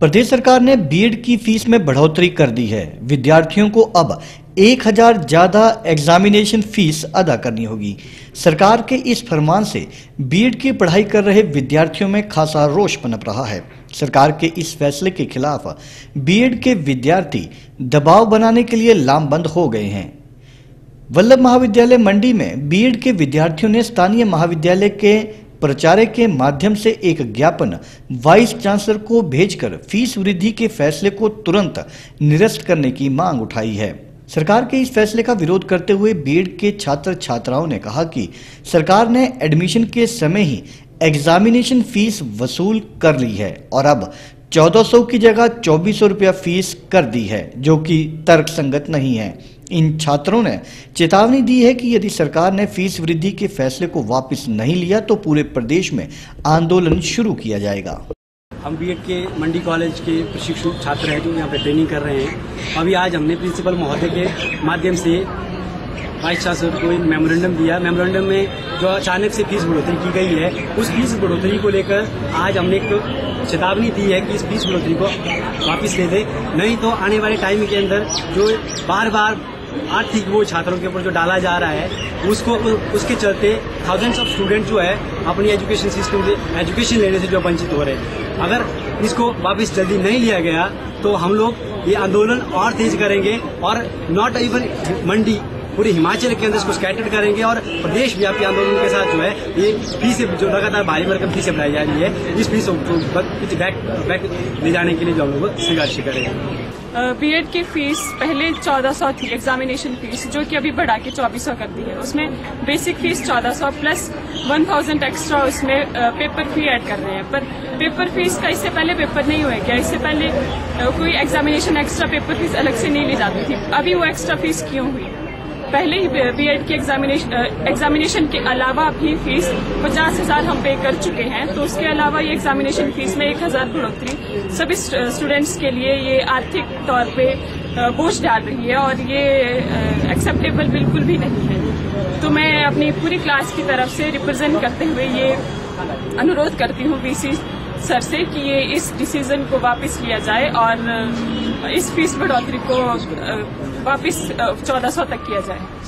प्रदेश सरकार ने बीएड की फ़ीस में बढ़ोतरी कर दी है। विद्यार्थियों को अब एक हज़ार ज़्यादा एग्जामिनेशन फ़ीस अदा करनी होगी। सरकार के इस फरमान से बीएड की पढ़ाई कर रहे विद्यार्थियों में खासा रोष पनप रहा है। सरकार के इस फैसले के खिलाफ बीएड के विद्यार्थी दबाव बनाने के लिए लामबंद हो गए हैं। वल्लभ महाविद्यालय मंडी में बीएड के विद्यार्थियों ने स्थानीय महाविद्यालय के प्रचारक के माध्यम से एक ज्ञापन, वाइस चांसलर को भेजकर फ़ीस वृद्धि के फैसले को तुरंत निरस्त करने की मांग उठाई है। सरकार के इस फैसले का विरोध करते हुए बीएड के छात्र छात्राओं ने कहा कि सरकार ने एडमिशन के समय ही एग्जामिनेशन फ़ीस वसूल कर ली है और अब 1400 की जगह चौबीस रुपया फ़ीस कर दी है, जो कि तर्क संगत नहीं है। इन छात्रों ने चेतावनी दी है कि यदि सरकार ने फ़ीस वृद्धि के फैसले को वापस नहीं लिया तो पूरे प्रदेश में आंदोलन शुरू किया जाएगा। हम बीएड के, मंडी कॉलेज के प्रशिक्षु छात्र हैं जो यहाँ पे ट्रेनिंग कर रहे हैं। अभी आज हमने प्रिंसिपल महोदय के माध्यम से वाइस चांसलर को एक मेमोरेंडम दिया। मेमोरेंडम में जो अचानक से फ़ीस बढ़ोतरी की गई है, उस फ़ीस बढ़ोतरी को लेकर आज हमने एक चेतावनी दी है कि इस फ़ीस बढ़ोतरी को वापस ले दे। नहीं तो आने वाले टाइम के अंदर जो बार बार आर्थिक वो छात्रों के ऊपर जो डाला जा रहा है, उसको उसके चलते थाउजेंड्स ऑफ़ स्टूडेंट जो है, अपनी एजुकेशन सिस्टम से एजुकेशन लेने से जो वंचित हो रहे हैं। अगर इसको वापस जल्दी नहीं लिया गया तो हम लोग ये आंदोलन और तेज करेंगे और नॉट इवन मंडी, पूरे हिमाचल के अंदर इसको स्कैटर करेंगे और प्रदेश व्यापी आंदोलन के साथ जो है, ये फ़ीस जो लगातार भारी भरकम फीसें बढ़ाई जा रही है, इस फ़ीस को बैक बैक ले जाने के लिए जो हम लोग संघर्ष करेंगे। बीएड की फ़ीस पहले चौदह सौ थी एग्जामिनेशन फ़ीस जो कि अभी बढ़ा के चौबीस सौ कर दी है। उसमें बेसिक फ़ीस चौदह सौ प्लस 1000 एक्स्ट्रा उसमें पेपर फ़ी ऐड कर रहे हैं। पर पेपर फ़ीस का इससे पहले पेपर नहीं हुआ क्या? इससे पहले कोई एग्जामिनेशन एक्स्ट्रा पेपर फ़ीस अलग से नहीं ली जाती थी। अभी वो एक्स्ट्रा फ़ीस क्यों हुई? पहले ही बीएड की एग्जामिनेशन एग्जामिनेशन के अलावा भी फ़ीस पचास हज़ार हम पे कर चुके हैं। तो उसके अलावा ये एग्जामिनेशन फ़ीस में एक हज़ार बढ़ोतरी। सभी स्टूडेंट्स के लिए ये आर्थिक तौर पे बोझ डाल रही है और ये एक्सेप्टेबल बिल्कुल भी नहीं है। तो मैं अपनी पूरी क्लास की तरफ़ से रिप्रेजेंट करते हुए ये अनुरोध करती हूँ बीसी सर से कि ये इस डिसीज़न को वापस लिया जाए और इस फ़ीस बढ़ोतरी को वापस चौदह सौ तक किया जाए।